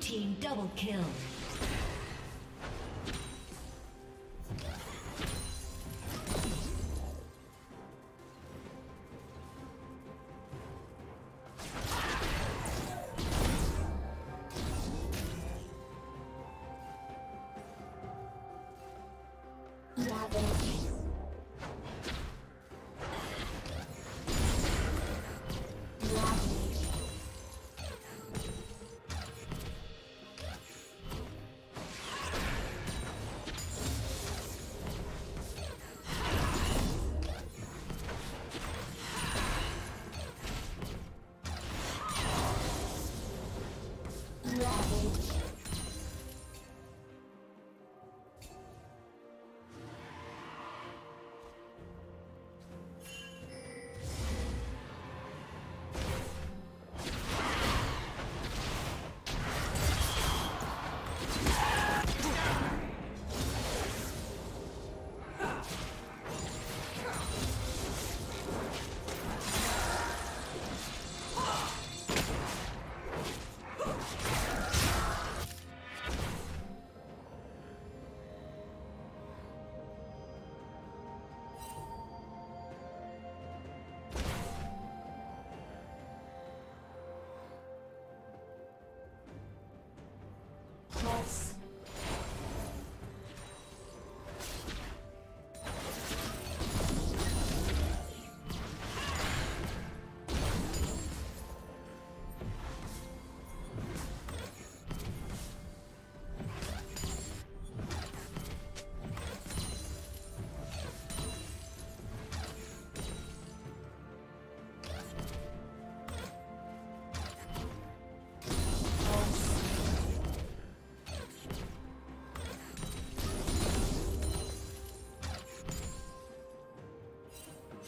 team double kill.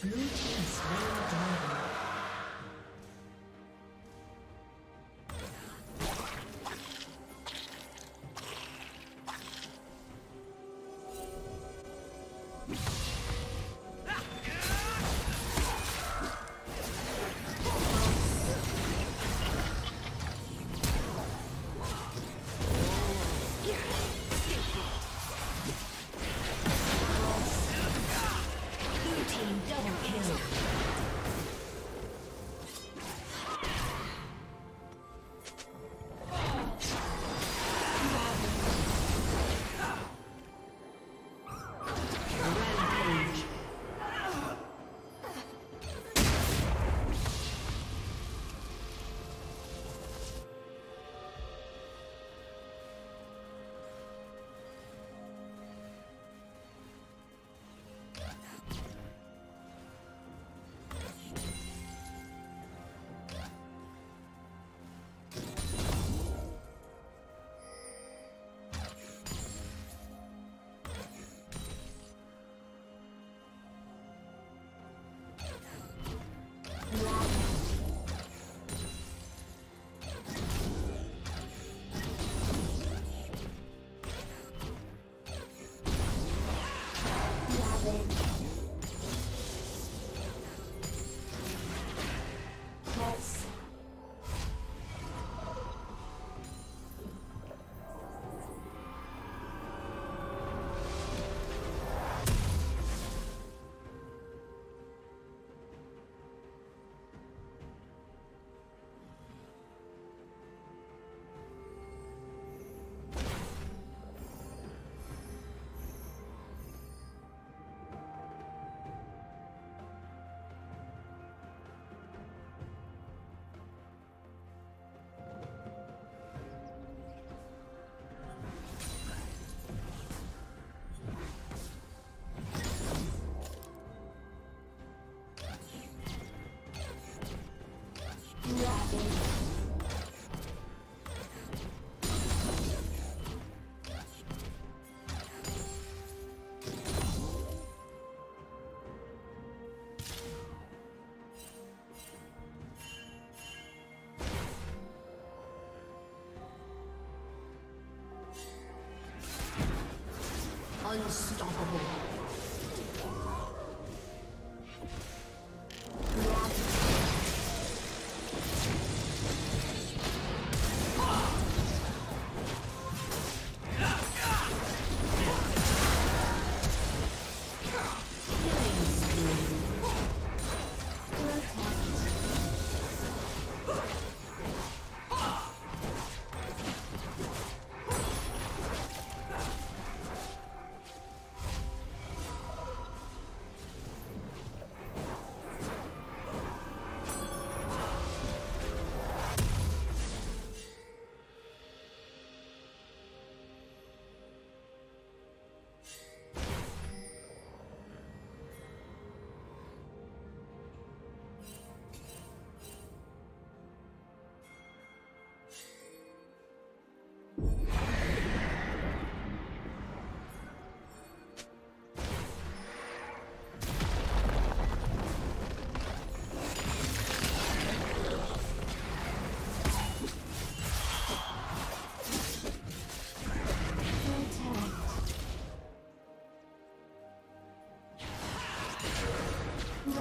Blue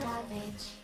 Savage.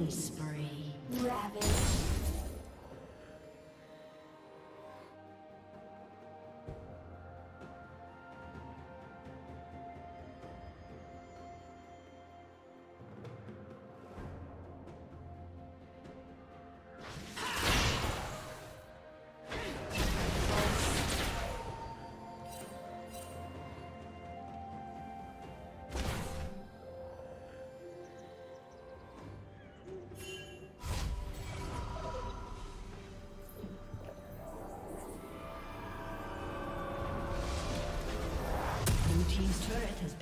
Killing spree.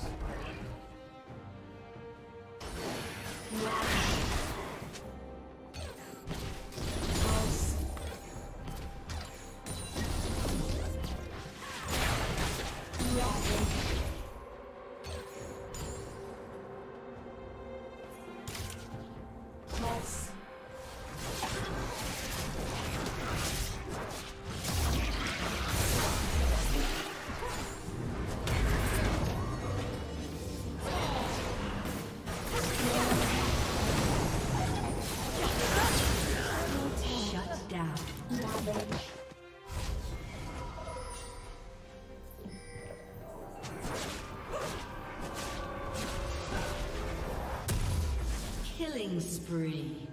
Yes. Killing spree.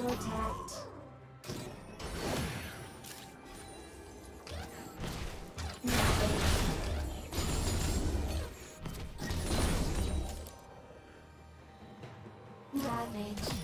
Protect. Ravage.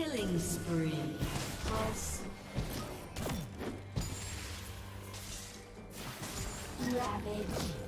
Killing spree. Pulse. Ravage.